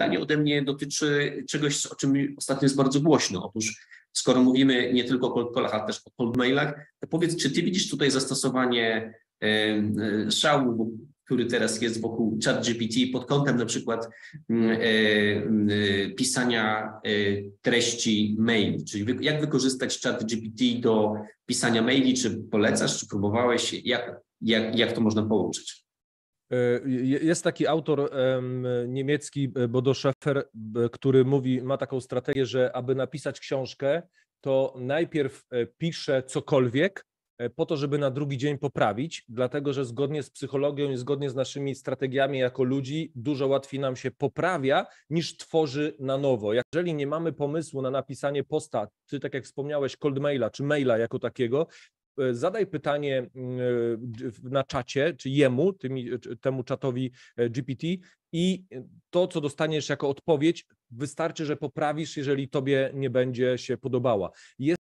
pytanie ode mnie dotyczy czegoś, o czym ostatnio jest bardzo głośno. Otóż skoro mówimy nie tylko o cold ale też o cold mailach, to powiedz, czy ty widzisz tutaj zastosowanie e, e, szału, który teraz jest wokół ChatGPT pod kątem na przykład mm, e, mm, pisania treści maili, czyli jak wykorzystać ChatGPT do pisania maili, czy polecasz, czy próbowałeś, jak, jak, jak to można połączyć? Jest taki autor niemiecki, Bodo Schäfer, który mówi, ma taką strategię, że aby napisać książkę, to najpierw pisze cokolwiek, po to, żeby na drugi dzień poprawić, dlatego że zgodnie z psychologią i zgodnie z naszymi strategiami jako ludzi, dużo łatwiej nam się poprawia niż tworzy na nowo. Jeżeli nie mamy pomysłu na napisanie posta, czy tak jak wspomniałeś, cold maila, czy maila jako takiego, E, zadaj pytanie e, na czacie, czy jemu, tymi, temu czatowi e, GPT i to, co dostaniesz jako odpowiedź, wystarczy, że poprawisz, jeżeli tobie nie będzie się podobała. Jest